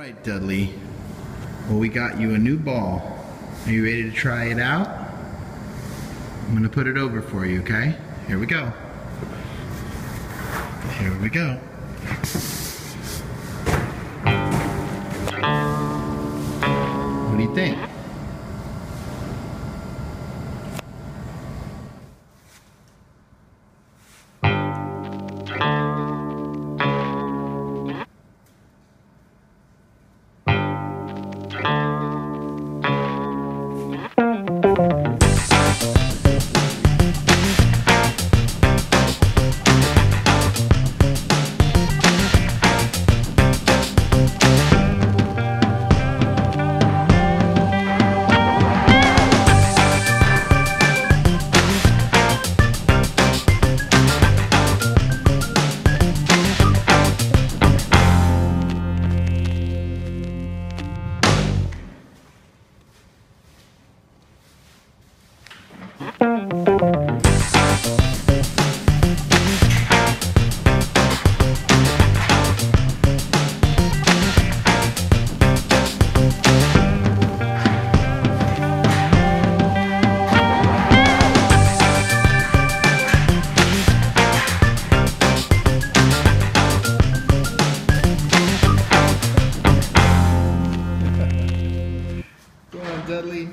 Right, Dudley. Well, we got you a new ball. Are you ready to try it out? I'm gonna put it over for you, okay? Here we go. Here we go. What do you think? Dudley.